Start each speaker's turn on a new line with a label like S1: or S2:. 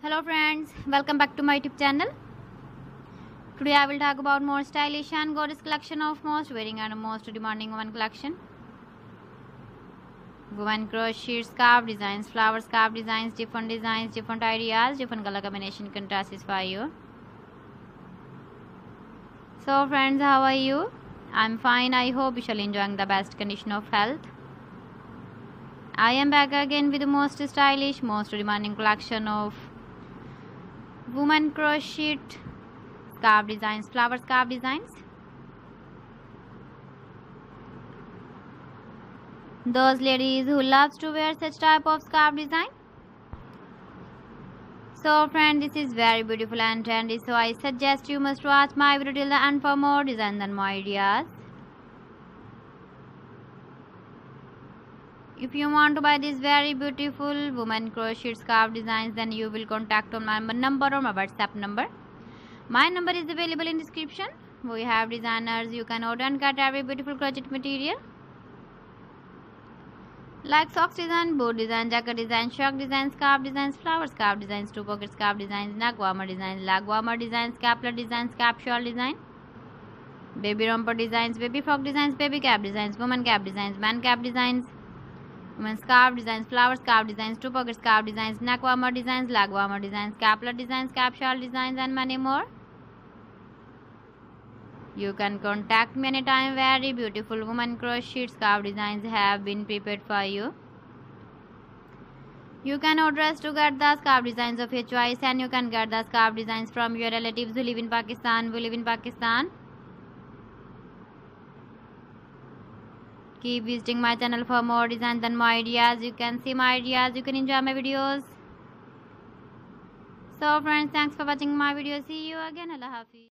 S1: Hello friends, welcome back to my YouTube channel. Today I will talk about more stylish and gorgeous collection of most wearing and most demanding women collection. Women crochet scarf designs, flower scarf designs, different designs, different ideas, different color combination contrasts for you. So friends, how are you? I'm fine. I hope you shall enjoying the best condition of health. I am back again with the most stylish, most demanding collection of woman crochet scarf designs, flower scarf designs. Those ladies who loves to wear such type of scarf design. So friend, this is very beautiful and trendy. So I suggest you must watch my video till the end for more designs and more ideas. If you want to buy these very beautiful woman crochet scarf designs, then you will contact on my number or my WhatsApp number. My number is available in description. We have designers. You can order and get every beautiful crochet material. Like socks design, boot design, jacket design, shirt design, scarf designs, flower scarf designs, two pocket scarf designs, neck warmer designs, leg warmer designs, scapular designs, cap shawl design, baby romper designs, baby frock designs, baby cap designs, woman cap designs, man cap designs, woman scarf designs, flower scarf designs, two pocket scarf designs, neck warmer designs, leg warmer designs, scapular designs, cap designs, and many more. You can contact me anytime. Very beautiful woman crochet scarf designs have been prepared for you. You can order us to get the scarf designs of your choice and you can get the scarf designs from your relatives who live in Pakistan, who live in Pakistan. Keep visiting my channel for more designs and more ideas. You can see my ideas, you can enjoy my videos. So friends, thanks for watching my video. See you again. Allah Hafiz.